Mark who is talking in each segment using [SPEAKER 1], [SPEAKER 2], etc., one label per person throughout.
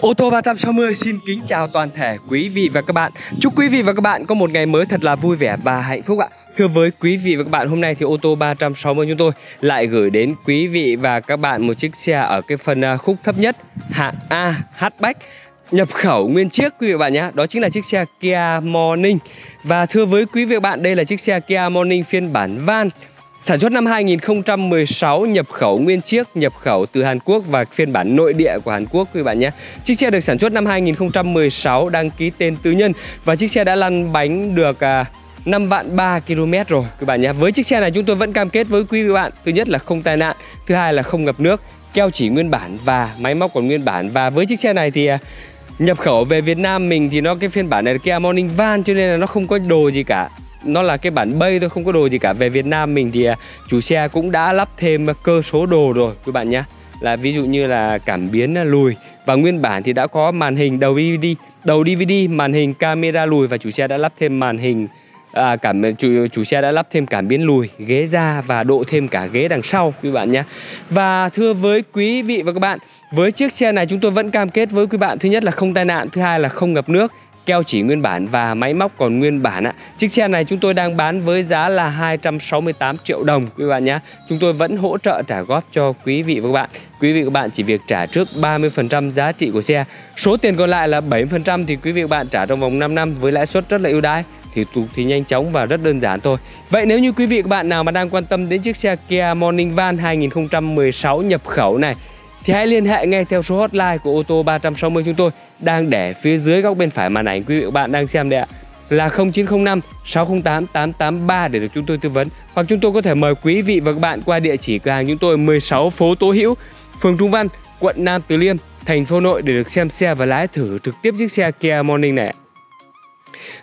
[SPEAKER 1] Ô tô 360 xin kính chào toàn thể quý vị và các bạn. Chúc quý vị và các bạn có một ngày mới thật là vui vẻ và hạnh phúc ạ. Thưa với quý vị và các bạn, hôm nay thì ô tô 360 chúng tôi lại gửi đến quý vị và các bạn một chiếc xe ở cái phần à, khúc thấp nhất, hạng A, hatchback, nhập khẩu nguyên chiếc quý vị và bạn nhé. Đó chính là chiếc xe Kia Morning. Và thưa với quý vị và bạn, đây là chiếc xe Kia Morning phiên bản van. Sản xuất năm 2016 nhập khẩu nguyên chiếc nhập khẩu từ Hàn Quốc và phiên bản nội địa của Hàn Quốc quý bạn nhé. Chiếc xe được sản xuất năm 2016 đăng ký tên tư nhân và chiếc xe đã lăn bánh được à, 5 vạn 3 km rồi quý bạn nhé. Với chiếc xe này chúng tôi vẫn cam kết với quý vị bạn, thứ nhất là không tai nạn, thứ hai là không ngập nước, keo chỉ nguyên bản và máy móc còn nguyên bản và với chiếc xe này thì à, nhập khẩu về Việt Nam mình thì nó cái phiên bản này là Kia Morning Van cho nên là nó không có đồ gì cả nó là cái bản bay thôi không có đồ gì cả. Về Việt Nam mình thì à, chủ xe cũng đã lắp thêm cơ số đồ rồi quý bạn nhé. Là ví dụ như là cảm biến à, lùi. Và nguyên bản thì đã có màn hình đầu DVD đầu DVD màn hình camera lùi và chủ xe đã lắp thêm màn hình à, cảm chủ chủ xe đã lắp thêm cảm biến lùi ghế da và độ thêm cả ghế đằng sau quý bạn nhé. Và thưa với quý vị và các bạn với chiếc xe này chúng tôi vẫn cam kết với quý bạn. Thứ nhất là không tai nạn thứ hai là không ngập nước keo chỉ nguyên bản và máy móc còn nguyên bản ạ. Chiếc xe này chúng tôi đang bán với giá là 268 triệu đồng, quý bạn nhé. Chúng tôi vẫn hỗ trợ trả góp cho quý vị và các bạn. Quý vị và các bạn chỉ việc trả trước 30% giá trị của xe. Số tiền còn lại là 7% thì quý vị và các bạn trả trong vòng 5 năm với lãi suất rất là ưu đãi thì tục thì nhanh chóng và rất đơn giản thôi. Vậy nếu như quý vị và các bạn nào mà đang quan tâm đến chiếc xe Kia Morning Van 2016 nhập khẩu này thì hãy liên hệ ngay theo số hotline của ô tô 360 chúng tôi đang để phía dưới góc bên phải màn ảnh quý vị và bạn đang xem đây ạ. Là 0905 608 883 để được chúng tôi tư vấn. Hoặc chúng tôi có thể mời quý vị và các bạn qua địa chỉ cửa hàng chúng tôi 16 phố Tố Hữu, phường Trung Văn, quận Nam Từ Liêm, thành phố Nội để được xem xe và lái thử trực tiếp chiếc xe Kia Morning này.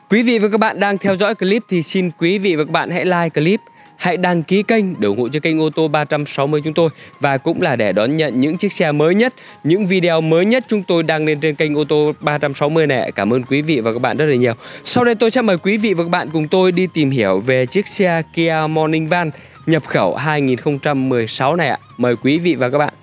[SPEAKER 1] Quý vị và các bạn đang theo dõi clip thì xin quý vị và các bạn hãy like clip hãy đăng ký kênh để ủng hộ cho kênh ô tô 360 chúng tôi và cũng là để đón nhận những chiếc xe mới nhất, những video mới nhất chúng tôi đăng lên trên kênh ô tô 360 này. Cảm ơn quý vị và các bạn rất là nhiều. Sau đây tôi sẽ mời quý vị và các bạn cùng tôi đi tìm hiểu về chiếc xe Kia Morning Van nhập khẩu 2016 này ạ. Mời quý vị và các bạn.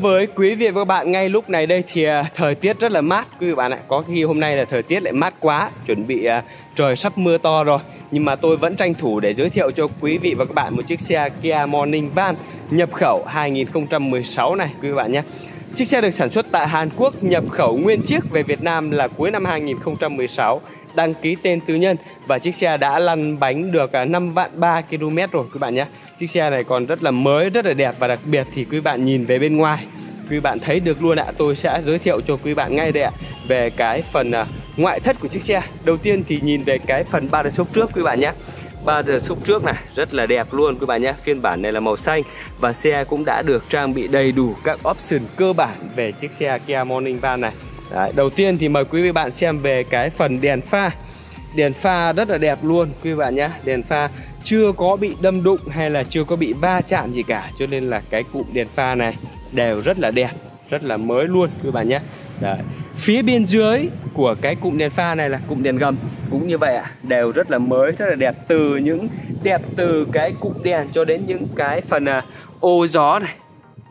[SPEAKER 1] Với quý vị và các bạn, ngay lúc này đây thì à, thời tiết rất là mát quý vị bạn ạ. Có khi hôm nay là thời tiết lại mát quá, chuẩn bị à, trời sắp mưa to rồi. Nhưng mà tôi vẫn tranh thủ để giới thiệu cho quý vị và các bạn một chiếc xe Kia Morning Van nhập khẩu 2016 này quý vị bạn nhé. Chiếc xe được sản xuất tại Hàn Quốc, nhập khẩu nguyên chiếc về Việt Nam là cuối năm 2016 đăng ký tên tư nhân. Và chiếc xe đã lăn bánh được à, 5 vạn 3 km rồi các bạn nhé. Chiếc xe này còn rất là mới, rất là đẹp. Và đặc biệt thì quý bạn nhìn về bên ngoài, quý bạn thấy được luôn ạ. Tôi sẽ giới thiệu cho quý bạn ngay đây ạ. Về cái phần à, ngoại thất của chiếc xe. Đầu tiên thì nhìn về cái phần ba đợt sốc trước quý bạn nhé. Ba đợt sốc trước này, rất là đẹp luôn quý bạn nhé. Phiên bản này là màu xanh. Và xe cũng đã được trang bị đầy đủ các option cơ bản về chiếc xe Kia Morning Van này. Đấy, đầu tiên thì mời quý vị bạn xem về cái phần đèn pha. Đèn pha rất là đẹp luôn quý vị bạn nhé. Đèn pha chưa có bị đâm đụng hay là chưa có bị va chạm gì cả cho nên là cái cụm đèn pha này đều rất là đẹp rất là mới luôn quý bạn nhé. Đấy. phía bên dưới của cái cụm đèn pha này là cụm đèn gầm cũng như vậy ạ à, đều rất là mới rất là đẹp từ những đẹp từ cái cụm đèn cho đến những cái phần à, ô gió này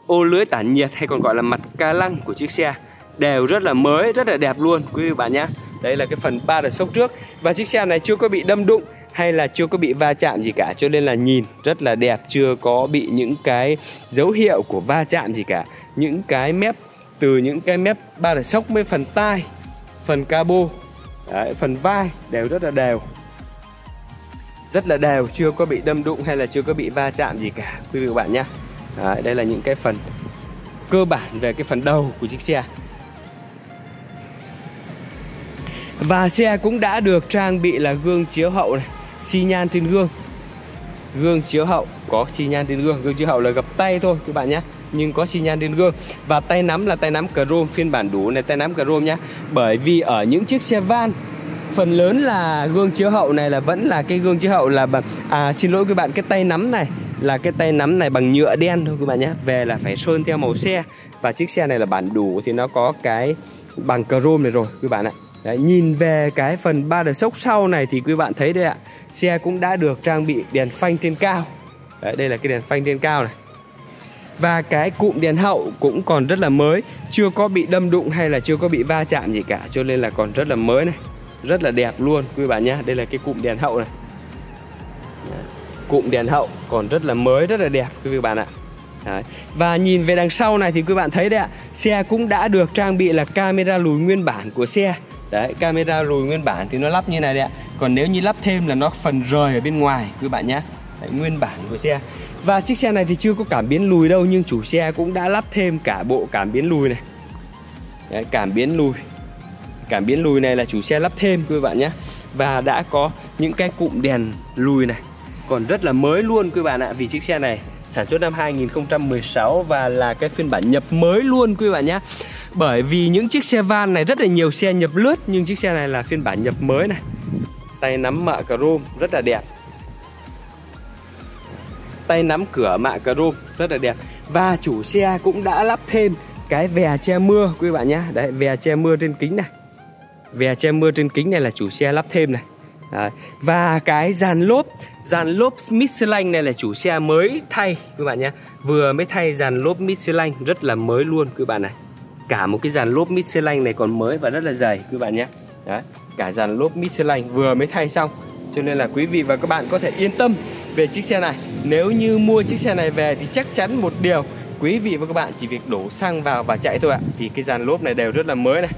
[SPEAKER 1] ô lưới tản nhiệt hay còn gọi là mặt ca lăng của chiếc xe đều rất là mới rất là đẹp luôn quý vị bạn nhé. Đây là cái phần ba đợt sốc trước. Và chiếc xe này chưa có bị đâm đụng hay là chưa có bị va chạm gì cả cho nên là nhìn rất là đẹp chưa có bị những cái dấu hiệu của va chạm gì cả. Những cái mép từ những cái mép ba đợt sốc với phần tai phần cabo Đấy, phần vai đều rất là đều. Rất là đều chưa có bị đâm đụng hay là chưa có bị va chạm gì cả quý vị và bạn nhé. Đấy, đây là những cái phần cơ bản về cái phần đầu của chiếc xe. Và xe cũng đã được trang bị là gương chiếu hậu này, xi nhan trên gương. Gương chiếu hậu, có xi nhan trên gương. Gương chiếu hậu là gập tay thôi, các bạn nhé. Nhưng có xi nhan trên gương. Và tay nắm là tay nắm chrome, phiên bản đủ này, tay nắm chrome nhá bởi vì ở những chiếc xe van, phần lớn là gương chiếu hậu này là vẫn là cái gương chiếu hậu là bằng à xin lỗi các bạn, cái tay nắm này là cái tay nắm này bằng nhựa đen thôi các bạn nhé. Về là phải sơn theo màu xe. Và chiếc xe này là bản đủ thì nó có cái bằng chrome này rồi, các bạn ạ. Đấy, nhìn về cái phần ba đờ sốc sau này thì quý bạn thấy đây ạ. Xe cũng đã được trang bị đèn phanh trên cao. Đấy, đây là cái đèn phanh trên cao này. Và cái cụm đèn hậu cũng còn rất là mới chưa có bị đâm đụng hay là chưa có bị va chạm gì cả cho nên là còn rất là mới này. Rất là đẹp luôn quý bạn nhé đây là cái cụm đèn hậu này. Cụm đèn hậu còn rất là mới rất là đẹp quý vị bạn ạ. Đấy. Và nhìn về đằng sau này thì quý bạn thấy đấy ạ Xe cũng đã được trang bị là camera lùi nguyên bản của xe. Đấy, camera lùi nguyên bản thì nó lắp như này đấy ạ. Còn nếu như lắp thêm là nó phần rời ở bên ngoài quý bạn nhé. Đấy, Nguyên bản của xe. Và chiếc xe này thì chưa có cảm biến lùi đâu Nhưng chủ xe cũng đã lắp thêm cả bộ cảm biến lùi này. Đấy, Cảm biến lùi. Cảm biến lùi này là chủ xe lắp thêm quý bạn nhé. Và đã có những cái cụm đèn lùi này. Còn rất là mới luôn quý bạn ạ Vì chiếc xe này sản xuất năm 2016 và là cái phiên bản nhập mới luôn quý bạn nhé bởi vì những chiếc xe van này rất là nhiều xe nhập lướt, nhưng chiếc xe này là phiên bản nhập mới này. Tay nắm mạ chrome rất là đẹp. Tay nắm cửa mạ chrome rất là đẹp. Và chủ xe cũng đã lắp thêm cái vè che mưa, quý bạn nhé. Đấy, vè che mưa trên kính này. Vè che mưa trên kính này là chủ xe lắp thêm này. Đấy. Và cái dàn lốp Dàn lốp Michelin này là chủ xe mới thay các bạn nhé. Vừa mới thay dàn lốp Michelin rất là mới luôn các bạn này. Cả một cái dàn lốp Michelin này còn mới và rất là dày các bạn nhé. Đấy. Cả dàn lốp Michelin vừa mới thay xong. Cho nên là quý vị và các bạn có thể yên tâm về chiếc xe này. Nếu như mua chiếc xe này về thì chắc chắn một điều Quý vị và các bạn chỉ việc đổ xăng vào và chạy thôi ạ. Thì cái dàn lốp này đều rất là mới này.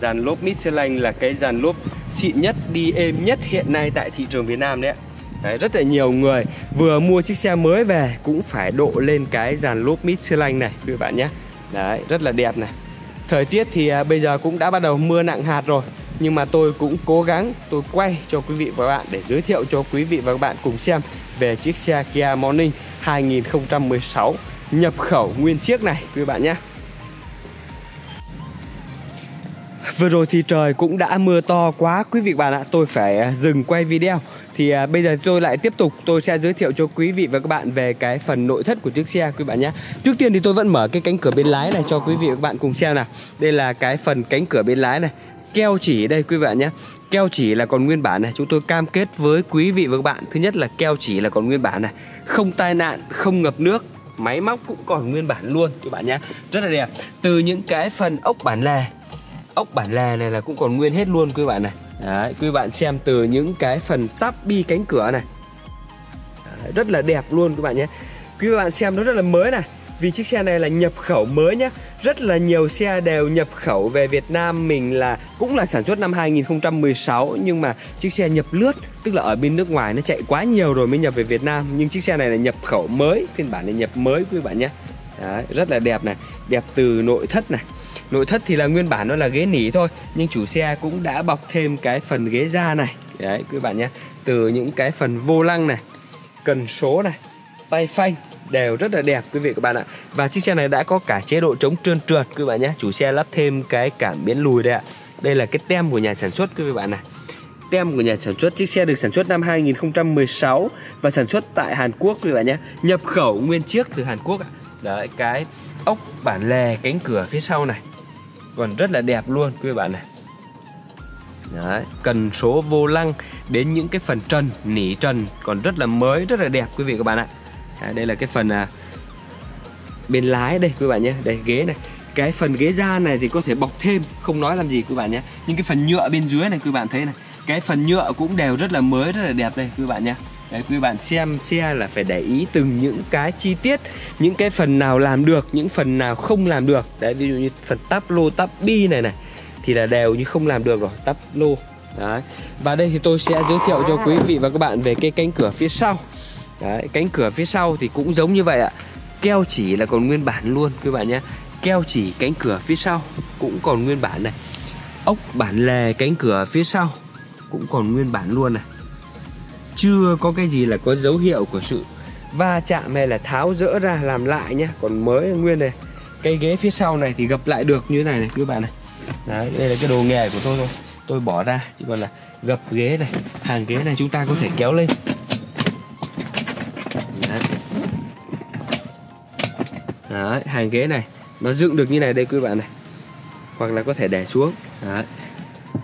[SPEAKER 1] Dàn lốp Michelin là cái dàn lốp xịn nhất, đi êm nhất hiện nay tại thị trường Việt Nam đấy ạ. Đấy, rất là nhiều người vừa mua chiếc xe mới về cũng phải độ lên cái dàn lốp Michelin này quý bạn nhé. Đấy, rất là đẹp này. Thời tiết thì à, bây giờ cũng đã bắt đầu mưa nặng hạt rồi. Nhưng mà tôi cũng cố gắng tôi quay cho quý vị và các bạn để giới thiệu cho quý vị và các bạn cùng xem về chiếc xe Kia Morning 2016 nhập khẩu nguyên chiếc này quý bạn nhé. Vừa rồi thì trời cũng đã mưa to quá quý vị bạn ạ. Tôi phải à, dừng quay video. Thì à, bây giờ tôi lại tiếp tục tôi sẽ giới thiệu cho quý vị và các bạn về cái phần nội thất của chiếc xe quý bạn nhé. Trước tiên thì tôi vẫn mở cái cánh cửa bên lái này cho quý vị và các bạn cùng xem nào. Đây là cái phần cánh cửa bên lái này. Keo chỉ đây quý bạn nhé. Keo chỉ là còn nguyên bản này. Chúng tôi cam kết với quý vị và các bạn. Thứ nhất là keo chỉ là còn nguyên bản này. Không tai nạn, không ngập nước. Máy móc cũng còn nguyên bản luôn các bạn nhé. Rất là đẹp. Từ những cái phần ốc bản lề ốc bản lề này là cũng còn nguyên hết luôn quý bạn này. Đấy, quý bạn xem từ những cái phần tắp bi cánh cửa này. Đấy, rất là đẹp luôn các bạn nhé. Quý bạn xem nó rất là mới này. Vì chiếc xe này là nhập khẩu mới nhé. Rất là nhiều xe đều nhập khẩu về Việt Nam. Mình là cũng là sản xuất năm 2016 Nhưng mà chiếc xe nhập lướt Tức là ở bên nước ngoài nó chạy quá nhiều rồi mới nhập về Việt Nam. Nhưng chiếc xe này là nhập khẩu mới Phiên bản này nhập mới quý bạn nhé. Đấy, Rất là đẹp này. Đẹp từ nội thất này. Nội thất thì là nguyên bản nó là ghế nỉ thôi, Nhưng chủ xe cũng đã bọc thêm cái phần ghế da này. Đấy, quý bạn nhé. Từ những cái phần vô lăng này, Cần số này, Tay phanh đều rất là đẹp, quý vị các bạn ạ. Và chiếc xe này đã có cả chế độ chống trơn trượt, quý bạn nhé. Chủ xe lắp thêm cái cảm biến lùi đây ạ. Đây là cái tem của nhà sản xuất, quý vị bạn này. Tem của nhà sản xuất, chiếc xe được sản xuất năm 2016 và sản xuất tại Hàn Quốc, quý bạn nhé. Nhập khẩu nguyên chiếc từ Hàn Quốc đấy, cái ốc bản lề cánh cửa phía sau này còn rất là đẹp luôn quý bạn này Đấy, cần số vô lăng đến những cái phần trần, nỉ trần còn rất là mới, rất là đẹp quý vị các bạn ạ. À, đây là cái phần à, bên lái đây quý bạn nhé, đây ghế này. Cái phần ghế da này thì có thể bọc thêm, không nói làm gì quý bạn nhé. Nhưng cái phần nhựa bên dưới này quý bạn thấy này, cái phần nhựa cũng đều rất là mới rất là đẹp đây quý bạn nhé Đấy, quý bạn xem xe là phải để ý từng những cái chi tiết những cái phần nào làm được những phần nào không làm được. Đấy ví dụ như phần tắp lô tắp bi này này thì là đều như không làm được rồi tắp lô. Đấy. Và đây thì tôi sẽ giới thiệu cho quý vị và các bạn về cái cánh cửa phía sau. Đấy cánh cửa phía sau thì cũng giống như vậy ạ. Keo chỉ là còn nguyên bản luôn quý bạn nhé. Keo chỉ cánh cửa phía sau cũng còn nguyên bản này. Ốc bản lề cánh cửa phía sau cũng còn nguyên bản luôn này chưa có cái gì là có dấu hiệu của sự va chạm hay là tháo rỡ ra làm lại nhé còn mới nguyên này cây ghế phía sau này thì gập lại được như thế này này các bạn này. Đấy đây là cái đồ nghề của tôi thôi. Tôi bỏ ra chỉ còn là gập ghế này hàng ghế này chúng ta có thể kéo lên. Đấy. Đấy, hàng ghế này nó dựng được như này đây quý bạn này. Hoặc là có thể để xuống. Đấy.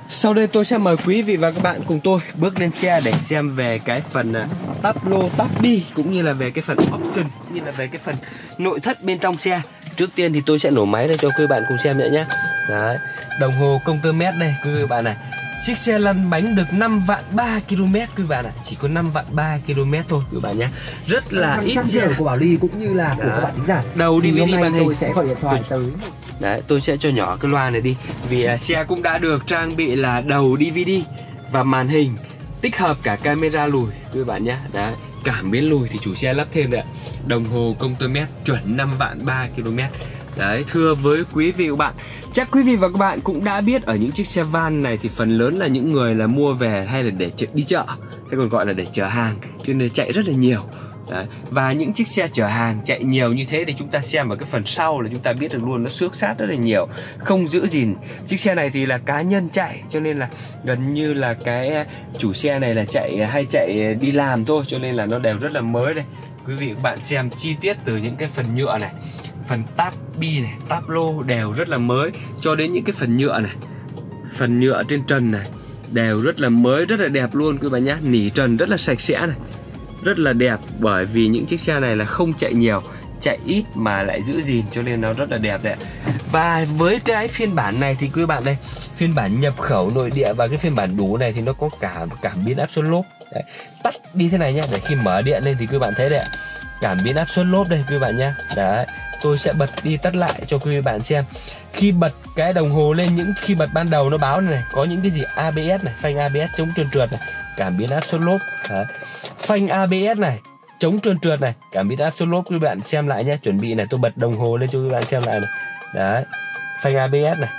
[SPEAKER 1] Sau đây tôi sẽ mời quý vị và các bạn cùng tôi bước lên xe để xem về cái phần tắp lô tắp bi cũng như là về cái phần option cũng như là về cái phần nội thất bên trong xe. Trước tiên thì tôi sẽ nổ máy để cho quý bạn cùng xem nữa nhé. Đấy, đồng hồ công tơ mét đây quý vị bạn này. Chiếc xe lăn bánh được 5 vạn 3 km quý bạn ạ. À. Chỉ có 5 vạn 3 km thôi quý bạn nhé. Rất là ít
[SPEAKER 2] giờ của Bảo Ly cũng như là của các bạn thính giả.
[SPEAKER 1] Đầu DVD
[SPEAKER 2] hôm nay
[SPEAKER 1] màn hình
[SPEAKER 2] tôi sẽ gọi điện thoại tới.
[SPEAKER 1] Đấy, tôi sẽ cho nhỏ cái loa này đi. Vì uh, xe cũng đã được trang bị là đầu DVD và màn hình Tích hợp cả camera lùi quý bạn nhé. Đấy, cảm biến lùi thì chủ xe lắp thêm đấy ạ. Đồng hồ công tơ mét chuẩn 5 vạn 3 km Đấy, thưa với quý vị và các bạn. Chắc quý vị và các bạn cũng đã biết ở những chiếc xe van này thì phần lớn là những người là mua về hay là để đi chợ. Hay còn gọi là để chở hàng cho nên chạy rất là nhiều. Đấy. Và những chiếc xe chở hàng chạy nhiều như thế thì chúng ta xem vào cái phần sau là chúng ta biết được luôn nó xước sát rất là nhiều Không giữ gìn. Chiếc xe này thì là cá nhân chạy cho nên là gần như là cái chủ xe này là chạy hay chạy đi làm thôi Cho nên là nó đều rất là mới đây. Quý vị các bạn xem chi tiết từ những cái phần nhựa này Phần táp bi này, táp lô đều rất là mới Cho đến những cái phần nhựa này Phần nhựa trên trần này đều rất là mới, rất là đẹp luôn quý bạn nhá. Nỉ trần rất là sạch sẽ này rất là đẹp bởi vì những chiếc xe này là không chạy nhiều chạy ít mà lại giữ gìn cho nên nó rất là đẹp đấy và với cái phiên bản này thì quý bạn đây phiên bản nhập khẩu nội địa và cái phiên bản đủ này thì nó có cả cảm biến áp suất lốp đấy. tắt đi thế này nhá để khi mở điện lên thì quý bạn thấy đấy cảm biến áp suất lốp đây quý bạn nhá. Đấy tôi sẽ bật đi tắt lại cho quý bạn xem. Khi bật cái đồng hồ lên những khi bật ban đầu nó báo này, này có những cái gì ABS này phanh ABS chống trơn trượt này cảm biến áp suất lốp đấy. phanh ABS này chống trơn trượt này. Cảm biến áp suất lốp quý bạn xem lại nhé chuẩn bị này tôi bật đồng hồ lên cho quý bạn xem lại này. Đấy. Phanh ABS này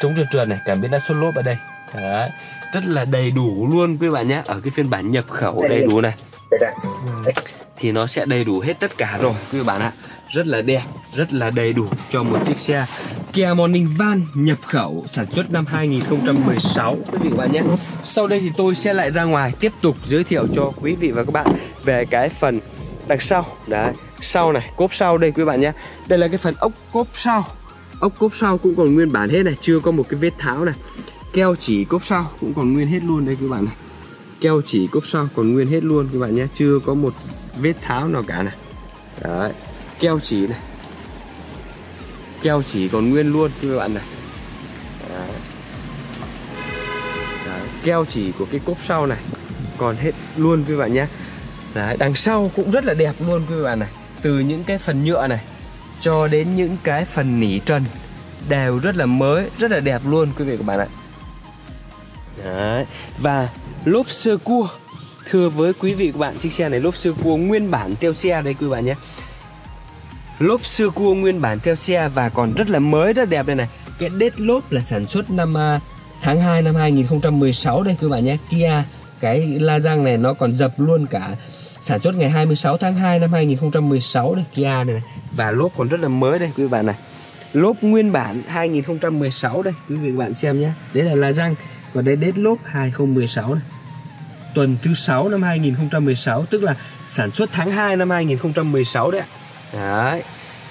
[SPEAKER 1] chống trơn trượt này. Cảm biến áp suất lốp ở đây. Đấy. Rất là đầy đủ luôn quý bạn nhé ở cái phiên bản nhập khẩu đầy đủ này. Thì nó sẽ đầy đủ hết tất cả rồi quý bạn ạ rất là đẹp, rất là đầy đủ cho một chiếc xe Kia Morning Van nhập khẩu sản xuất năm 2016 quý vị và bạn nhé. Sau đây thì tôi sẽ lại ra ngoài tiếp tục giới thiệu cho quý vị và các bạn về cái phần đằng sau. Đấy, sau này, cốp sau đây quý bạn nhé. Đây là cái phần ốc cốp sau. Ốc cốp sau cũng còn nguyên bản hết này, chưa có một cái vết tháo này. Keo chỉ cốp sau cũng còn nguyên hết luôn đây quý bạn này. Keo chỉ cốp sau còn nguyên hết luôn các bạn nhé, chưa có một vết tháo nào cả này. Đấy keo chỉ này keo chỉ còn nguyên luôn các bạn này đấy. Đấy. keo chỉ của cái cốp sau này còn hết luôn các bạn nhé Đấy, đằng sau cũng rất là đẹp luôn các bạn này từ những cái phần nhựa này cho đến những cái phần nỉ trần đều rất là mới rất là đẹp luôn quý vị các bạn ạ Đấy. và lốp sơ cua thưa với quý vị các bạn chiếc xe này lốp sơ cua nguyên bản tiêu xe đây quý bạn nhé lốp xưa cua nguyên bản theo xe và còn rất là mới rất đẹp đây này. Cái đết lốp là sản xuất năm uh, tháng 2 năm 2016 đây các bạn nhé. Kia cái la răng này nó còn dập luôn cả sản xuất ngày 26 tháng 2 năm 2016 đây Kia này, này. Và lốp còn rất là mới đây quý bạn này. Lốp nguyên bản 2016 đây quý vị bạn xem nhé. Đấy là la răng và đây đết lốp 2016 này. Tuần thứ 6 năm 2016 tức là sản xuất tháng 2 năm 2016 đấy ạ. Đấy.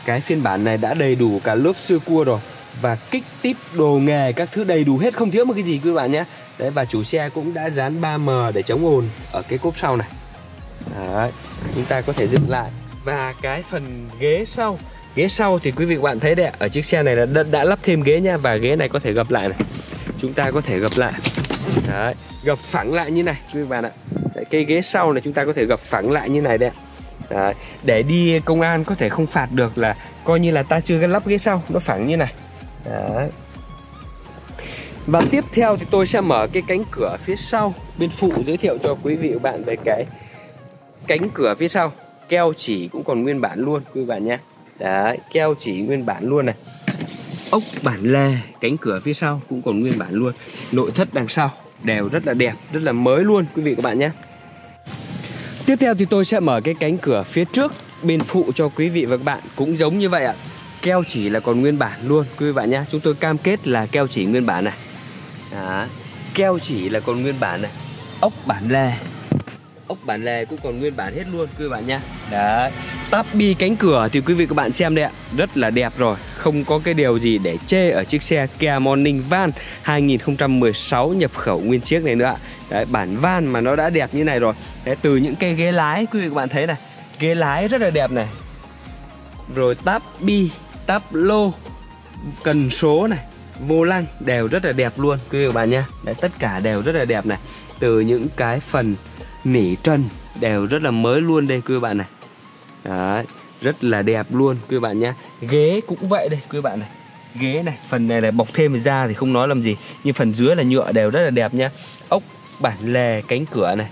[SPEAKER 1] Cái phiên bản này đã đầy đủ cả lớp xưa cua rồi. Và kích tiếp đồ nghề các thứ đầy đủ hết không thiếu một cái gì quý bạn nhé. Đấy và chủ xe cũng đã dán 3M để chống ồn ở cái cốp sau này. Đấy. chúng ta có thể dựng lại. Và cái phần ghế sau. Ghế sau thì quý vị bạn thấy đấy ở chiếc xe này là đã, đã lắp thêm ghế nha và ghế này có thể gập lại này. Chúng ta có thể gập lại. Đấy, gập phẳng lại như này quý vị bạn ạ. Đấy, Cái ghế sau này chúng ta có thể gập phẳng lại như này đấy Đấy, Để đi công an có thể không phạt được là Coi như là ta chưa lắp ghế sau Nó phẳng như này. Đấy. Và tiếp theo thì tôi sẽ mở cái cánh cửa phía sau bên phụ giới thiệu cho quý vị và bạn về cái cánh cửa phía sau. Keo chỉ cũng còn nguyên bản luôn quý bạn nhé. Đấy keo chỉ nguyên bản luôn này. Ốc bản lề cánh cửa phía sau cũng còn nguyên bản luôn. Nội thất đằng sau đều rất là đẹp rất là mới luôn quý vị các bạn nhé tiếp theo thì tôi sẽ mở cái cánh cửa phía trước, bên phụ cho quý vị và các bạn cũng giống như vậy ạ. Keo chỉ là còn nguyên bản luôn, quý vị bạn nhé. Chúng tôi cam kết là keo chỉ nguyên bản này. Đó. keo chỉ là còn nguyên bản này. Ốc bản lề. Ốc bản lề cũng còn nguyên bản hết luôn, quý vị bạn nhé. đấy. Tắp bi cánh cửa thì quý vị các bạn xem đây ạ. Rất là đẹp rồi không có cái điều gì để chê ở chiếc xe Kia Morning Van 2016 nhập khẩu nguyên chiếc này nữa đấy bản van mà nó đã đẹp như này rồi. Đấy, từ những cái ghế lái quý vị các bạn thấy này ghế lái rất là đẹp này. Rồi táp bi táp lô cần số này vô lăng đều rất là đẹp luôn quý vị các bạn nha đấy tất cả đều rất là đẹp này. Từ những cái phần nỉ trần đều rất là mới luôn đây quý vị bạn này. Đấy, rất là đẹp luôn quý bạn nhé. Ghế cũng vậy đây quý bạn này. Ghế này phần này là bọc thêm da thì không nói làm gì. Nhưng phần dưới là nhựa đều rất là đẹp nhá ốc bản lề cánh cửa này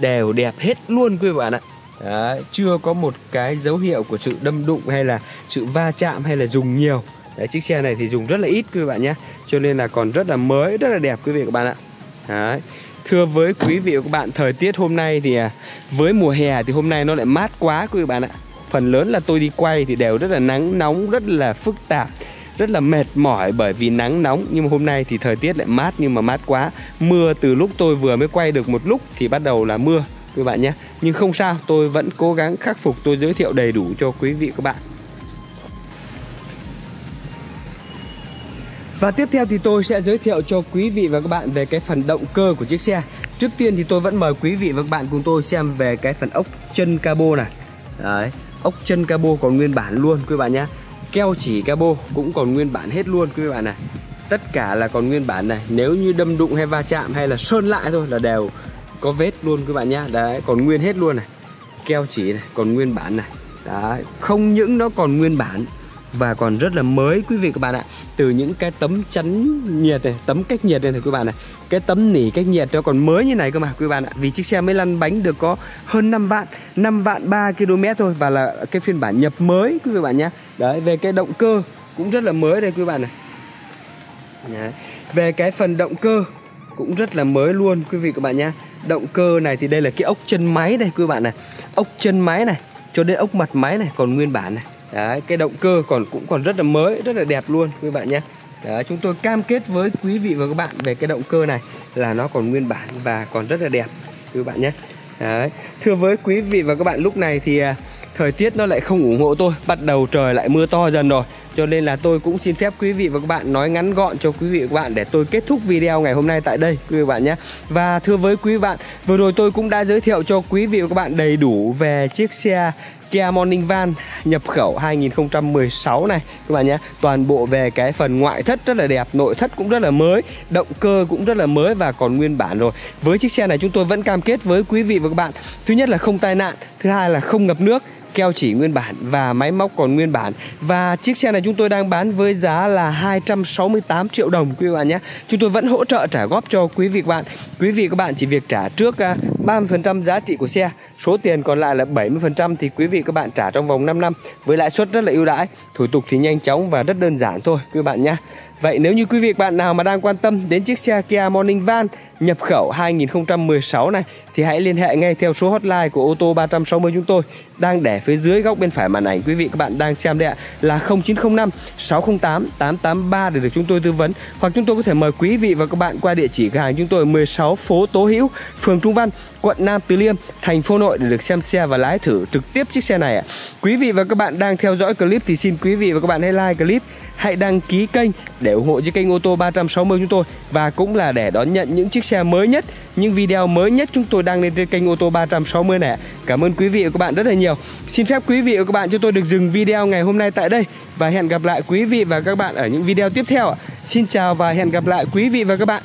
[SPEAKER 1] đều đẹp hết luôn quý bạn ạ. Đấy, chưa có một cái dấu hiệu của sự đâm đụng hay là sự va chạm hay là dùng nhiều. Đấy, chiếc xe này thì dùng rất là ít quý bạn nhé. Cho nên là còn rất là mới rất là đẹp quý vị các bạn ạ. Đấy. Thưa với quý vị và các bạn, thời tiết hôm nay thì à, với mùa hè thì hôm nay nó lại mát quá quý vị bạn ạ. Phần lớn là tôi đi quay thì đều rất là nắng nóng, rất là phức tạp, rất là mệt mỏi bởi vì nắng nóng. Nhưng mà hôm nay thì thời tiết lại mát nhưng mà mát quá. Mưa từ lúc tôi vừa mới quay được một lúc thì bắt đầu là mưa các bạn nhé. Nhưng không sao, tôi vẫn cố gắng khắc phục, tôi giới thiệu đầy đủ cho quý vị các bạn. Và tiếp theo thì tôi sẽ giới thiệu cho quý vị và các bạn về cái phần động cơ của chiếc xe Trước tiên thì tôi vẫn mời quý vị và các bạn cùng tôi xem về cái phần ốc chân cabo này Đấy, ốc chân cabo còn nguyên bản luôn quý bạn nhé. Keo chỉ cabo cũng còn nguyên bản hết luôn quý bạn này. Tất cả là còn nguyên bản này. Nếu như đâm đụng hay va chạm hay là sơn lại thôi là đều có vết luôn quý bạn nhé. Đấy, còn nguyên hết luôn này. Keo chỉ này, còn nguyên bản này. Đấy, không những nó còn nguyên bản và còn rất là mới quý vị các bạn ạ. Từ những cái tấm chắn nhiệt này tấm cách nhiệt này, này quý bạn này cái tấm nỉ cách nhiệt nó còn mới như này cơ mà quý bạn ạ. Vì chiếc xe mới lăn bánh được có hơn 5 vạn 5 vạn 3 km thôi và là cái phiên bản nhập mới quý vị bạn nhé. Đấy về cái động cơ cũng rất là mới đây quý bạn này đấy. về cái phần động cơ cũng rất là mới luôn quý vị các bạn nhé. Động cơ này thì đây là cái ốc chân máy đây quý bạn này. Ốc chân máy này cho đến ốc mặt máy này còn nguyên bản này. Đấy, cái động cơ còn cũng còn rất là mới, rất là đẹp luôn quý bạn nhé. Đấy, chúng tôi cam kết với quý vị và các bạn về cái động cơ này là nó còn nguyên bản và còn rất là đẹp quý bạn nhé. Đấy. Thưa với quý vị và các bạn lúc này thì à, thời tiết nó lại không ủng hộ tôi, bắt đầu trời lại mưa to dần rồi. Cho nên là tôi cũng xin phép quý vị và các bạn nói ngắn gọn cho quý vị và các bạn để tôi kết thúc video ngày hôm nay tại đây quý vị và bạn nhé. Và thưa với quý vị bạn, vừa rồi tôi cũng đã giới thiệu cho quý vị và các bạn đầy đủ về chiếc xe Kia Morning Van nhập khẩu 2016 này. Các bạn nhé, toàn bộ về cái phần ngoại thất rất là đẹp, nội thất cũng rất là mới, động cơ cũng rất là mới và còn nguyên bản rồi. Với chiếc xe này chúng tôi vẫn cam kết với quý vị và các bạn. Thứ nhất là không tai nạn, thứ hai là không ngập nước keo chỉ nguyên bản và máy móc còn nguyên bản. Và chiếc xe này chúng tôi đang bán với giá là 268 triệu đồng, quý vị bạn nhé. Chúng tôi vẫn hỗ trợ trả góp cho quý vị các bạn. Quý vị các bạn, chỉ việc trả trước à, 30% giá trị của xe. Số tiền còn lại là 70% thì quý vị các bạn trả trong vòng 5 năm. Với lãi suất rất là ưu đãi, thủ tục thì nhanh chóng và rất đơn giản thôi, quý bạn nhé. Vậy nếu như quý vị bạn nào mà đang quan tâm đến chiếc xe Kia Morning Van nhập khẩu 2016 này thì hãy liên hệ ngay theo số hotline của ô tô 360 chúng tôi đang để phía dưới góc bên phải màn ảnh quý vị các bạn đang xem đây ạ là 0905 608 883 để được chúng tôi tư vấn hoặc chúng tôi có thể mời quý vị và các bạn qua địa chỉ cửa hàng chúng tôi 16 phố Tố Hữu, phường Trung Văn, quận Nam Từ Liêm, thành phố Nội để được xem xe và lái thử trực tiếp chiếc xe này ạ. Quý vị và các bạn đang theo dõi clip thì xin quý vị và các bạn hãy like clip hãy đăng ký kênh để ủng hộ cho kênh ô tô 360 chúng tôi và cũng là để đón nhận những chiếc xe mới nhất, những video mới nhất chúng tôi đăng lên trên kênh ô tô 360 này. Cảm ơn quý vị và các bạn rất là nhiều. Xin phép quý vị và các bạn cho tôi được dừng video ngày hôm nay tại đây và hẹn gặp lại quý vị và các bạn ở những video tiếp theo. Xin chào và hẹn gặp lại quý vị và các bạn.